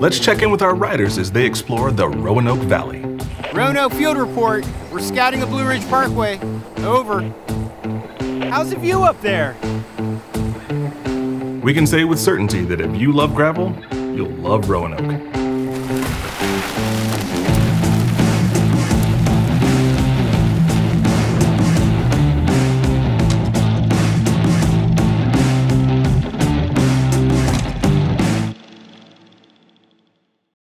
Let's check in with our riders as they explore the Roanoke Valley. Roanoke Field Report. We're scouting the Blue Ridge Parkway. Over. How's the view up there? We can say with certainty that if you love gravel, you'll love Roanoke.